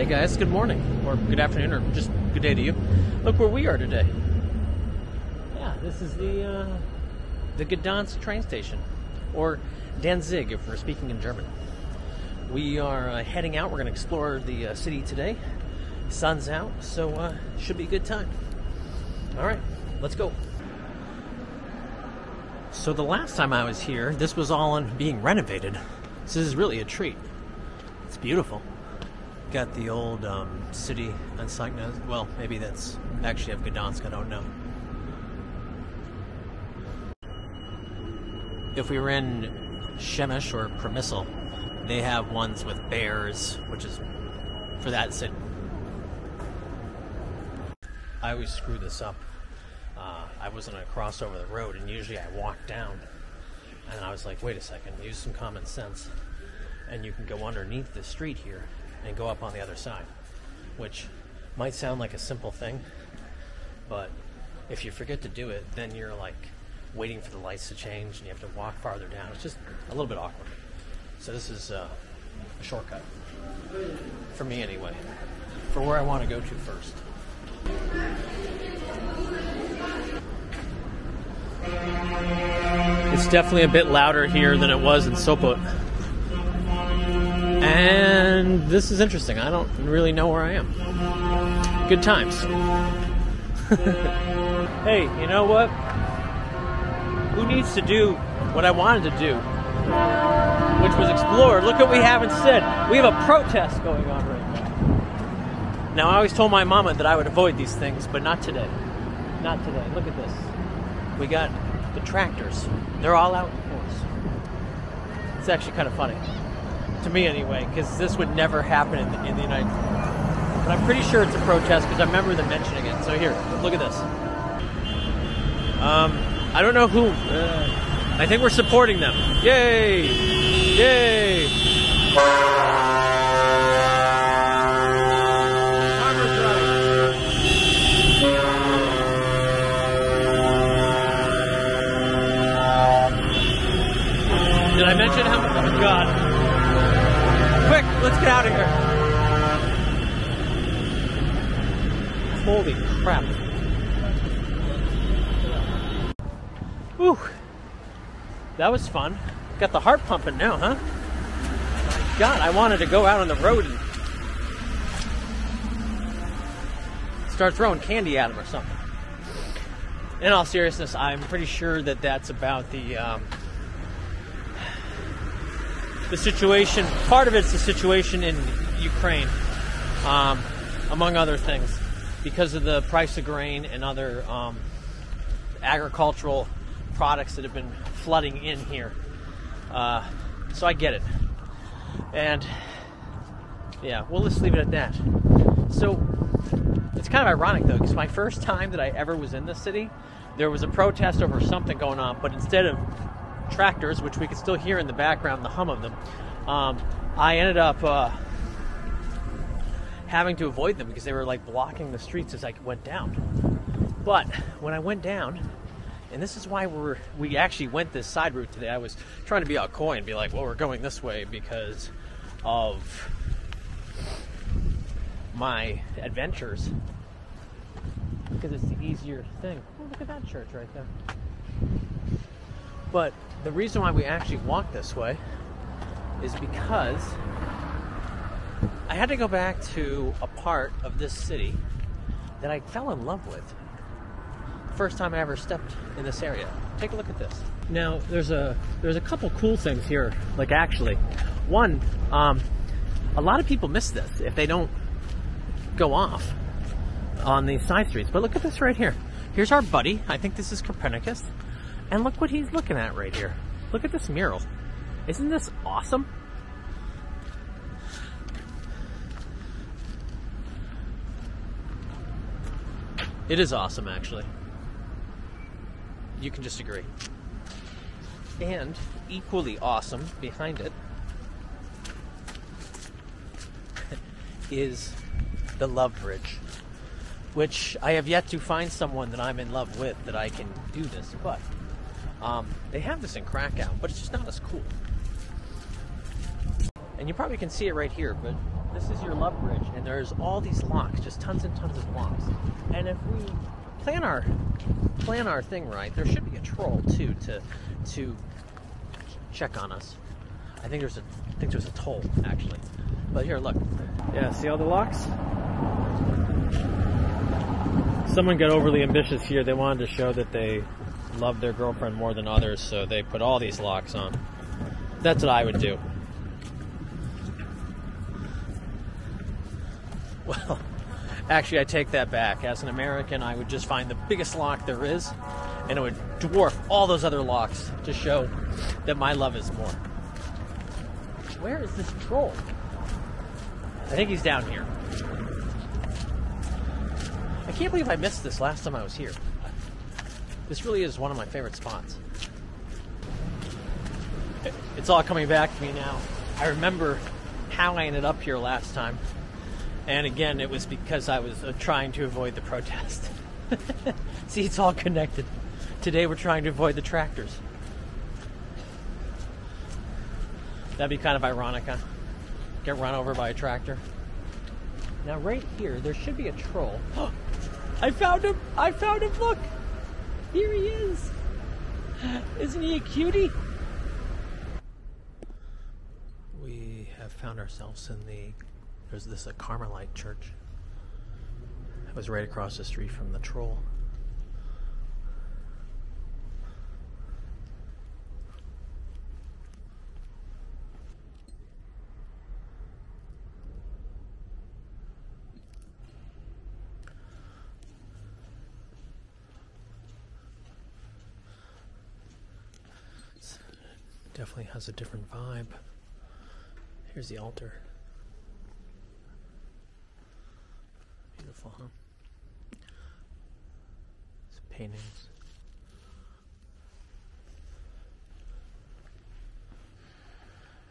Hey guys, good morning, or good afternoon, or just good day to you. Look where we are today. Yeah, this is the uh, the Gdansk train station, or Danzig if we're speaking in German. We are uh, heading out. We're going to explore the uh, city today. Sun's out, so uh, should be a good time. All right, let's go. So the last time I was here, this was all on being renovated. So this is really a treat. It's beautiful. Got the old um, city on Cygnus. Well, maybe that's actually of Gdansk. I don't know. If we were in Przemyśl or Przemysl, they have ones with bears, which is for that city. I always screw this up. Uh, I was going to cross over the road, and usually I walk down. And I was like, wait a second, use some common sense. And you can go underneath the street here and go up on the other side. Which might sound like a simple thing, but if you forget to do it, then you're like waiting for the lights to change and you have to walk farther down. It's just a little bit awkward. So this is uh, a shortcut. For me, anyway. For where I want to go to first. It's definitely a bit louder here than it was in Sopot. And this is interesting. I don't really know where I am. Good times. hey, you know what? Who needs to do what I wanted to do? Which was explore. Look what we have instead. We have a protest going on right now. Now, I always told my mama that I would avoid these things, but not today. Not today. Look at this. We got the tractors. They're all out in force. It's actually kind of funny. To me, anyway, because this would never happen in the, in the United States. But I'm pretty sure it's a protest because I remember them mentioning it. So here, look at this. Um, I don't know who. Uh, I think we're supporting them. Yay! Yay! Did I mention how much? Oh God! Let's get out of here. Holy crap! Whew. That was fun. Got the heart pumping now, huh? My God, I wanted to go out on the road and start throwing candy at him or something. In all seriousness, I'm pretty sure that that's about the um, the situation. Part of it's the situation in Ukraine, um, among other things, because of the price of grain and other um, agricultural products that have been flooding in here. Uh, so I get it. And yeah, we'll just leave it at that. So it's kind of ironic though, because my first time that I ever was in this city, there was a protest over something going on, but instead of tractors, which we could still hear in the background, the hum of them, um, I ended up uh, having to avoid them because they were like blocking the streets as I went down. But when I went down, and this is why we're we actually went this side route today. I was trying to be all coy and be like, well, we're going this way because of my adventures. Because it's the easier thing. Oh, look at that church right there. But the reason why we actually walk this way is because I had to go back to a part of this city that I fell in love with first time I ever stepped in this area. Take a look at this. Now, there's a there's a couple cool things here. Like actually, one, um, a lot of people miss this if they don't go off on these side streets. But look at this right here. Here's our buddy. I think this is Copernicus, and look what he's looking at right here. Look at this mural. Isn't this awesome? It is awesome, actually you can just agree. And equally awesome behind it is the Love Bridge, which I have yet to find someone that I'm in love with that I can do this, but um, they have this in Krakow, but it's just not as cool. And you probably can see it right here, but this is your love bridge, and there's all these locks, just tons and tons of locks. And if we plan our plan our thing right, there should be a troll too to to check on us. I think there's a I think there's a toll actually. But here, look. Yeah, see all the locks? Someone got overly ambitious here. They wanted to show that they love their girlfriend more than others, so they put all these locks on. That's what I would do. Well, actually, I take that back. As an American, I would just find the biggest lock there is, and it would dwarf all those other locks to show that my love is more. Where is this troll? I think he's down here. I can't believe I missed this last time I was here. This really is one of my favorite spots. It's all coming back to me now. I remember how I ended up here last time. And again, it was because I was uh, trying to avoid the protest. See, it's all connected. Today we're trying to avoid the tractors. That'd be kind of ironic, huh? Get run over by a tractor. Now, right here, there should be a troll. I found him! I found him! Look! Here he is! Isn't he a cutie? We have found ourselves in the. There's this a Carmelite church. It was right across the street from the troll. Definitely has a different vibe. Here's the altar. Beautiful, huh? Some paintings.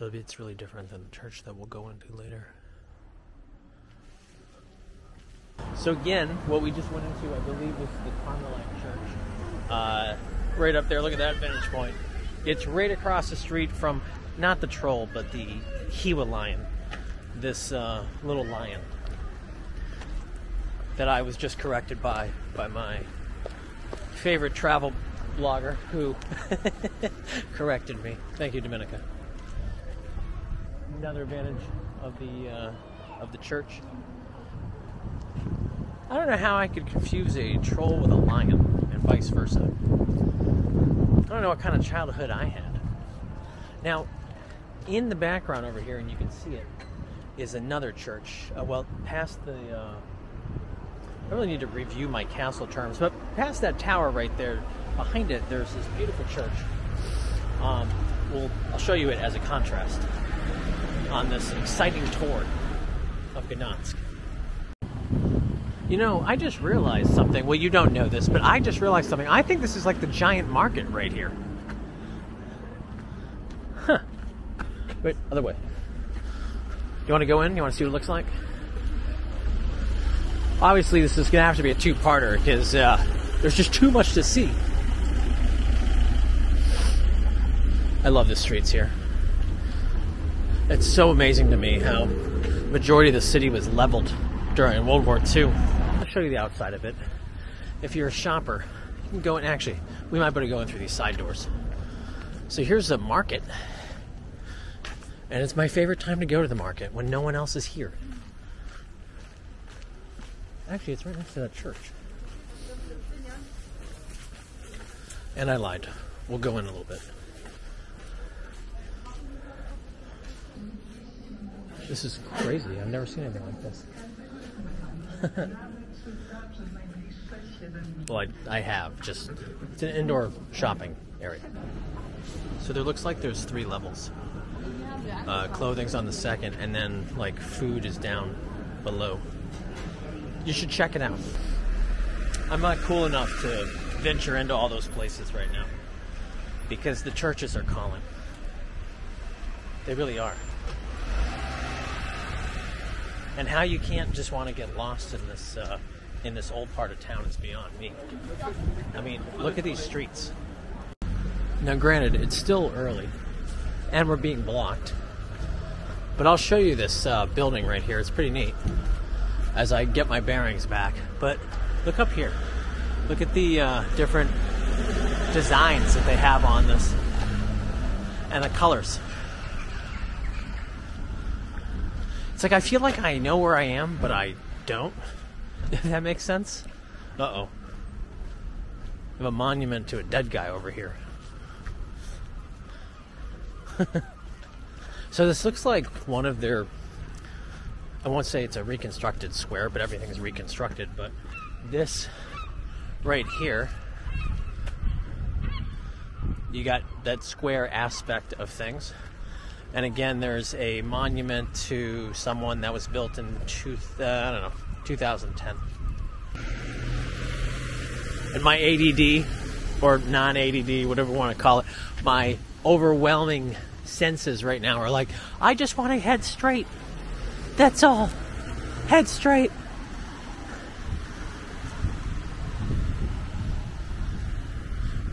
It's really different than the church that we'll go into later. So again, what we just went into, I believe, was the Carmelite Church. Uh, right up there. Look at that vantage point. It's right across the street from not the troll, but the Kiwa lion. This uh, little lion that I was just corrected by by my favorite travel blogger who corrected me. Thank you, Dominika. Another advantage of the uh, of the church. I don't know how I could confuse a troll with a lion and vice versa. Don't know what kind of childhood I had. Now, in the background over here, and you can see it, is another church. Uh, well, past the. Uh, I really need to review my castle terms, but past that tower right there, behind it, there's this beautiful church. Um, well, I'll show you it as a contrast on this exciting tour of Gdansk. You know, I just realized something. Well, you don't know this, but I just realized something. I think this is like the giant market right here. Huh. Wait, other way. You want to go in? You want to see what it looks like? Obviously, this is going to have to be a two parter because uh, there's just too much to see. I love the streets here. It's so amazing to me how majority of the city was leveled during World War II I'll show you the outside of it. If you're a shopper, you can go in. Actually, we might better go in through these side doors. So here's the market. And it's my favorite time to go to the market when no one else is here. Actually, it's right next to that church. And I lied. We'll go in a little bit. This is crazy. I've never seen anything like this. Well, I, I have. Just it's an indoor shopping area. So there looks like there's three levels. Uh, clothing's on the second, and then like food is down below. You should check it out. I'm not cool enough to venture into all those places right now because the churches are calling. They really are. And how you can't just want to get lost in this. Uh, in this old part of town is beyond me. I mean, look at these streets. Now, granted, it's still early, and we're being blocked, But I'll show you this uh, building right here. It's pretty neat as I get my bearings back. But look up here. Look at the uh, different designs that they have on this and the colors. It's like I feel like I know where I am, but I don't. If that makes sense. Uh oh. I have a monument to a dead guy over here. so this looks like one of their I won't say it's a reconstructed square, but everything's reconstructed, but this right here you got that square aspect of things. And again, there's a monument to someone that was built in two, uh, I don't know, 2010. And my ADD or non-ADD, whatever you want to call it, my overwhelming senses right now are like, I just want to head straight. That's all. Head straight.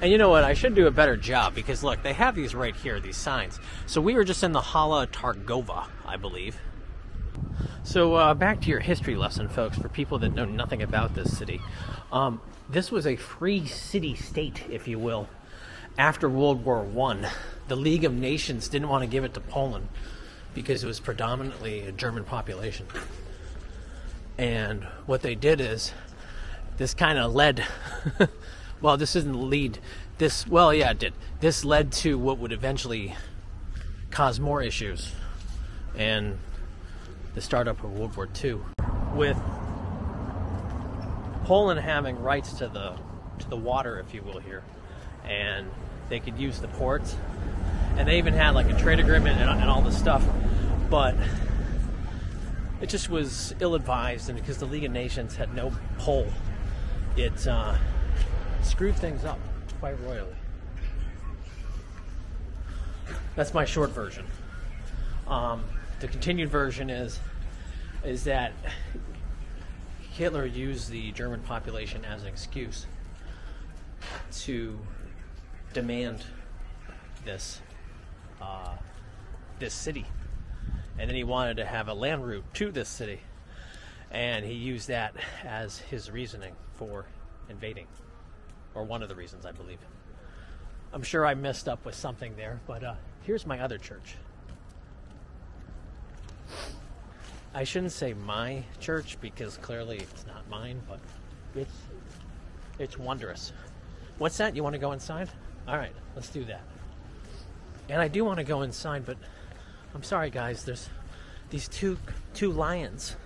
And you know what? I should do a better job because look, they have these right here, these signs. So we were just in the Hala Targowa, I believe. So uh, back to your history lesson, folks, for people that know nothing about this city. Um, this was a free city-state, if you will, after World War One. The League of Nations didn't want to give it to Poland because it was predominantly a German population. And what they did is this kind of led well, this didn't lead. This, well, yeah, it did. This led to what would eventually cause more issues and the startup of World War II. With Poland having rights to the to the water, if you will, here, and they could use the ports, and they even had like a trade agreement and, and all this stuff, but it just was ill-advised, and because the League of Nations had no pull, it. Uh, screwed things up quite royally. That's my short version. Um, the continued version is is that Hitler used the German population as an excuse to demand this uh, this city, and then he wanted to have a land route to this city, and he used that as his reasoning for invading or one of the reasons I believe. I'm sure I messed up with something there, but uh, here's my other church. I shouldn't say my church because clearly it's not mine, but it's it's wondrous. What's that? You want to go inside? All right, let's do that. And I do want to go inside, but I'm sorry, guys. There's these two two lions,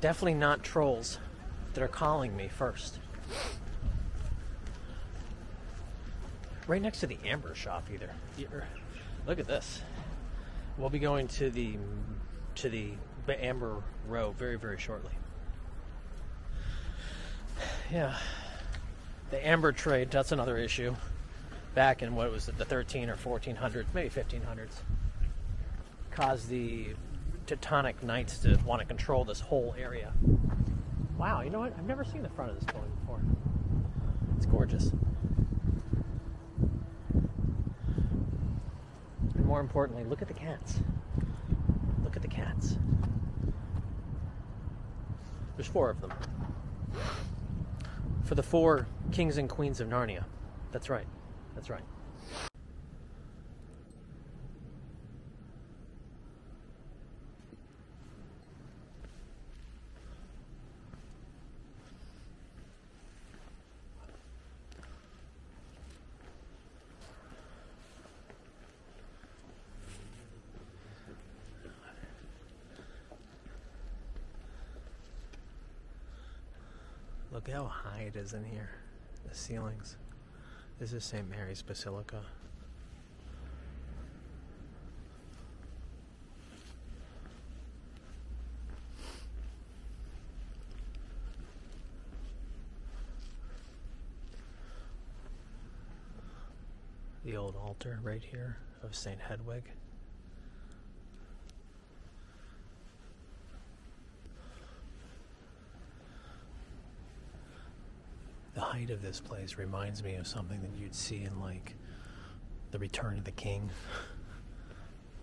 definitely not trolls, that are calling me first. Right next to the amber shop either. Look at this. We'll be going to the to the amber row very very shortly. Yeah. The amber trade, that's another issue. Back in what was it, the 13 or 1400s, maybe 1500s, caused the Teutonic Knights to want to control this whole area. Wow, you know what? I've never seen the front of this building before. It's gorgeous. More importantly, look at the cats. Look at the cats. There's four of them. For the four kings and queens of Narnia. That's right. That's right. Look how high it is in here. The ceilings. This is St. Mary's Basilica. The old altar right here of St. Hedwig. Height of this place reminds me of something that you'd see in like The Return of the King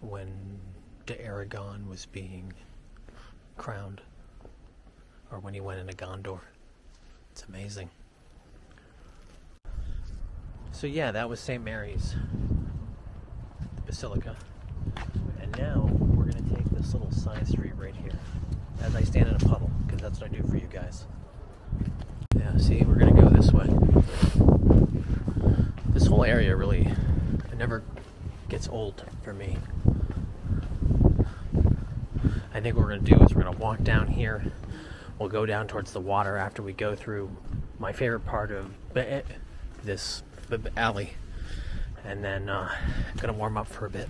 when de Aragorn was being crowned, or when he went into Gondor. It's amazing. So yeah, that was St. Mary's Basilica. And now we're going to take this little side street right here as I stand in a puddle, because that's what I do for you guys. Yeah, see, we're to go this way. This whole area really it never gets old for me. I think what we're to do is we're to walk down here. We'll go down towards the water after we go through my favorite part of this alley. And then uh, to warm up for a bit.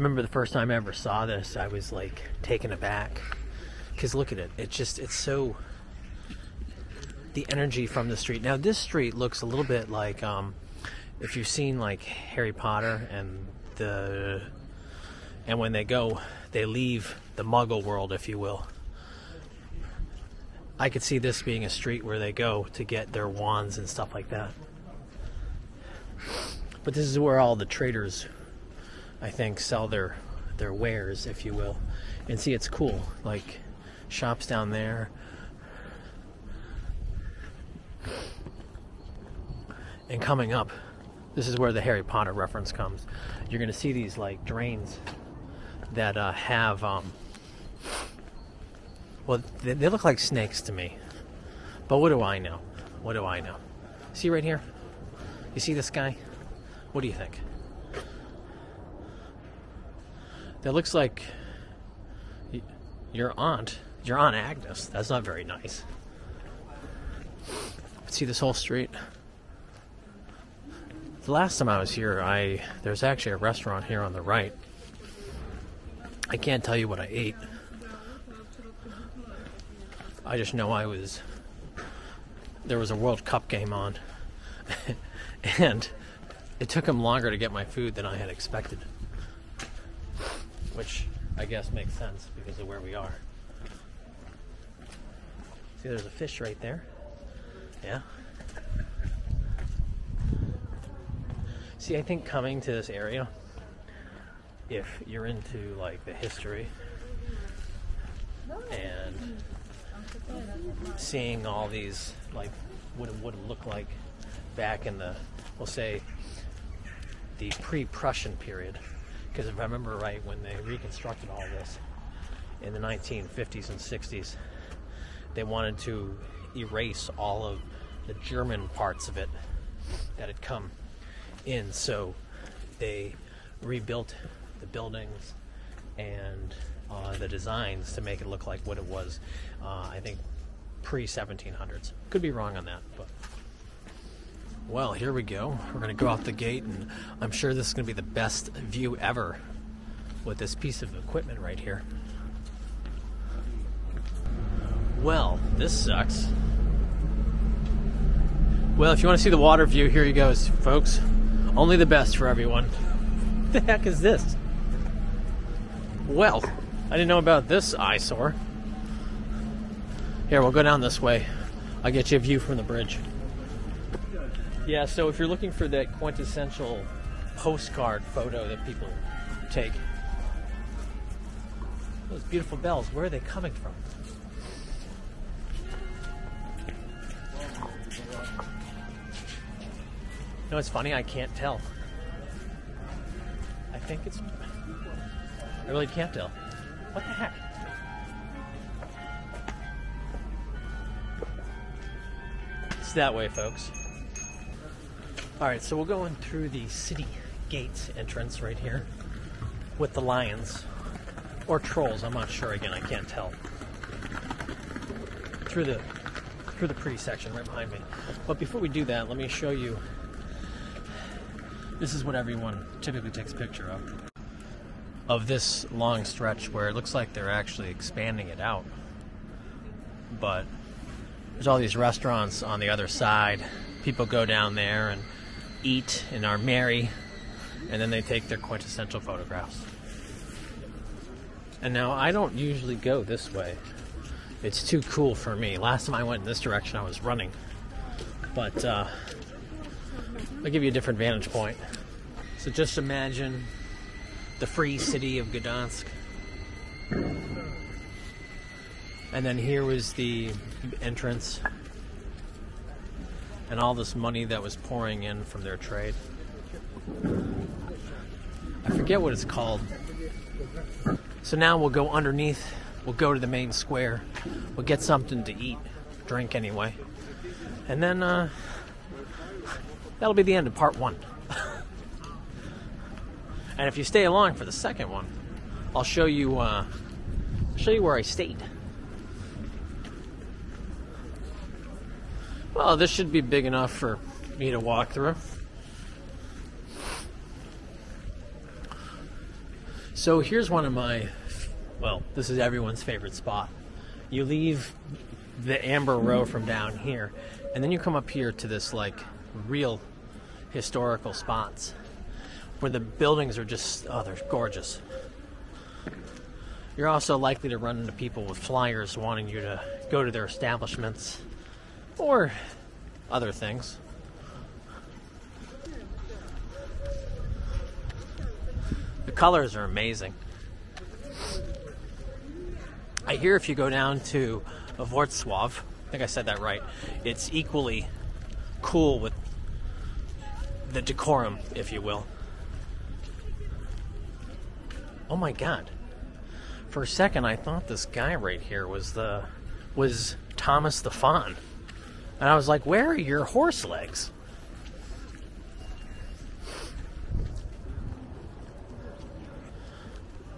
Remember the first time I ever saw this, I was like taken aback. Because look at it. It just, it's so. The energy from the street. Now, this street looks a little bit like um, if you've seen like Harry Potter and the. And when they go, they leave the muggle world, if you will. I could see this being a street where they go to get their wands and stuff like that. But this is where all the traders I think, sell their their wares, if you will. And see, it's cool. Like shops down there. And coming up, this is where the Harry Potter reference comes. You're going to see these like drains that uh, have, um, well, they, they look like snakes to me. But what do I know? What do I know? See right here? You see this guy? What do you think? That looks like your aunt, your aunt Agnes. That's not very nice. See this whole street. The last time I was here, I there's actually a restaurant here on the right. I can't tell you what I ate. I just know I was there was a World Cup game on, and it took him longer to get my food than I had expected which I guess makes sense because of where we are. See, there's a fish right there. Yeah. See, I think coming to this area, if you're into like the history and seeing all these like what it would look like back in the, we'll say, the pre-Prussian period because if I remember right, when they reconstructed all this in the 1950s and 60s, they wanted to erase all of the German parts of it that had come in. So they rebuilt the buildings and uh, the designs to make it look like what it was, uh, I think, pre 1700s. Could be wrong on that, but. Well, here we go. We're going to go out the gate, and I'm sure this is going to be the best view ever with this piece of equipment right here. Well, this sucks. Well, if you want to see the water view, here you go, folks. Only the best for everyone. What the heck is this? Well, I didn't know about this eyesore. Here, we'll go down this way. I'll get you a view from the bridge. Yeah, so if you're looking for that quintessential postcard photo that people take, those beautiful bells, where are they coming from? No, it's funny, I can't tell. I think it's. I really can't tell. What the heck? It's that way, folks. Alright, so we're going through the city gates entrance right here with the lions. Or trolls, I'm not sure again, I can't tell. Through the through the pretty section right behind me. But before we do that, let me show you this is what everyone typically takes a picture of. Of this long stretch where it looks like they're actually expanding it out. But there's all these restaurants on the other side. People go down there and eat and are merry, and then they take their quintessential photographs. And now I don't usually go this way. It's too cool for me. Last time I went in this direction, I was running. But uh, I'll give you a different vantage point. So just imagine the free city of Gdansk. And then here was the entrance and all this money that was pouring in from their trade. I forget what it's called. So now we'll go underneath, we'll go to the main square, we'll get something to eat, drink anyway. And then uh, that'll be the end of part one. and if you stay along for the second one, I'll show you uh, show you where I stayed. Well, this should be big enough for me to walk through. So here's one of my, well, this is everyone's favorite spot. You leave the Amber Row from down here, and then you come up here to this like real historical spots where the buildings are just, oh, they're gorgeous. You're also likely to run into people with flyers wanting you to go to their establishments or other things. The colors are amazing. I hear if you go down to Wrocław, I think I said that right, it's equally cool with the decorum, if you will. Oh my god. For a second I thought this guy right here was the was Tumnus the Faun. And I was like, Where are your horse legs?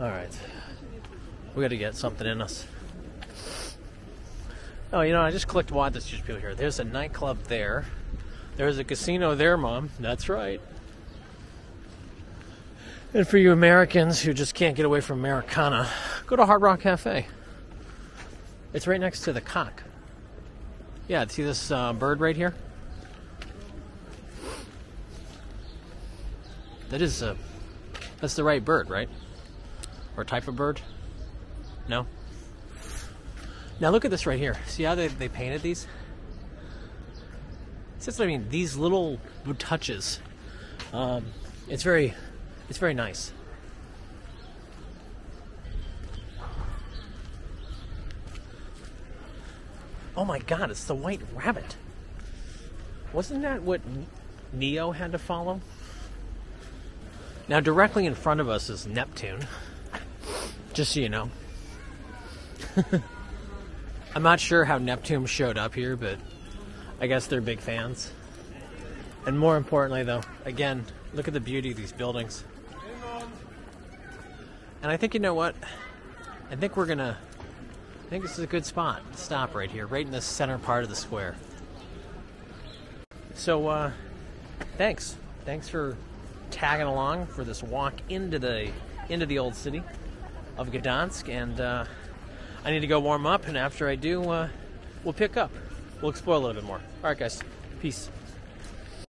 Alright. We gotta get something in us. Oh, you know, I just clicked why there's just people here. There's a nightclub there. There's a casino there, Mom. That's right. And for you Americans who just can't get away from Americana, go to Hard Rock Cafe. It's right next to the cock. Yeah, see this uh, bird right here? That is a. That's the right bird, right? Or type of bird? No? Now look at this right here. See how they, they painted these? That's what I mean. These little touches. Um, it's very, it's very nice. Oh my god, it's the white rabbit. Wasn't that what Neo had to follow? Now, directly in front of us is Neptune. Just so you know. I'm not sure how Neptune showed up here, but I guess they're big fans. And more importantly, though, again, look at the beauty of these buildings. And I think you know what? I think we're gonna think this is a good spot to stop right here, right in the center part of the square. So, uh, thanks. Thanks for tagging along for this walk into the into the old city of Gdansk, and uh, I need to go warm up. And after I do, uh, we'll pick up. We'll explore a little bit more. All right, guys. Peace.